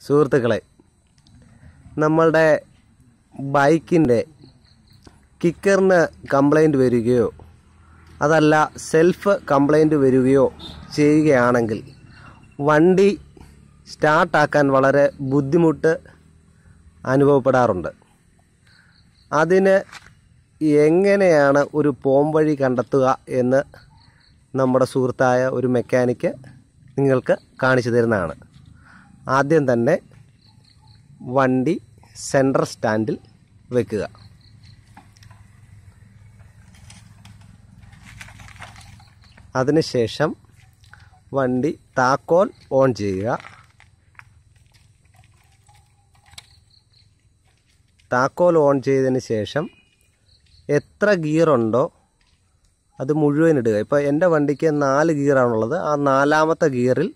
സുഹൃത്തുക്കളെ നമ്മളുടെ ബൈക്കിന്റെ കിക്കറിന് കംപ്ലൈന്റ് വരികയോ അതല്ല സെൽഫ് കംപ്ലൈന്റ് വരികയോ ചെയ്യുകയാണെങ്കിൽ വണ്ടി സ്റ്റാർട്ടാക്കാൻ വളരെ ബുദ്ധിമുട്ട് അനുഭവപ്പെടാറുണ്ട്. അതിന് എങ്ങനെയാണ് ഒരു പോംവഴി കണ്ടെത്തുക എന്ന് നമ്മുടെ സുഹൃത്തായ ഒരു മെക്കാനിക്ക് നിങ്ങൾക്ക് കാണിച്ചു തരുന്നതാണ്. ആദ്യം തന്നെ വണ്ടി സെൻട്രൽ സ്റ്റാൻഡിൽ വെക്കുക. അതിനുശേഷം വണ്ടി താക്കോൽ ഓൺ ചെയ്യുക. താക്കോൽ ഓൺ ചെയ്തതിന് ശേഷം എത്ര ഗിയറുണ്ടോ അത് മുഴുവൻ ഇടുക. ഇപ്പോൾ എന്റെ വണ്ടിക്ക് നാല് ഗിയറാണുള്ളത് ആ നാലാമത്തെ ഗിയറിൽ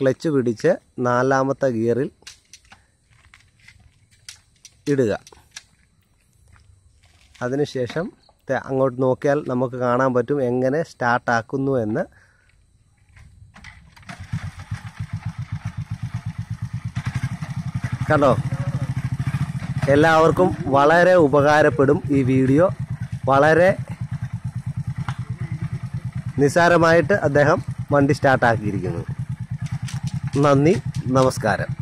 ക്ലച്ച് പിടിച്ച് നാലാമത്തെ ഗിയറിൽ ഇടുക. അതിനുശേഷം അങ്ങോട്ട് നോക്കിയാൽ നമുക്ക് കാണാൻ പറ്റും എങ്ങനെ സ്റ്റാർട്ടാക്കുന്നു എന്ന്. കണ്ടോ? എല്ലാവർക്കും വളരെ ഉപകാരപ്പെടും ഈ വീഡിയോ. വളരെ നിസ്സാരമായിട്ട് അദ്ദേഹം വണ്ടി സ്റ്റാർട്ടാക്കിയിരിക്കുന്നു നന്ദി നമസ്കാരം.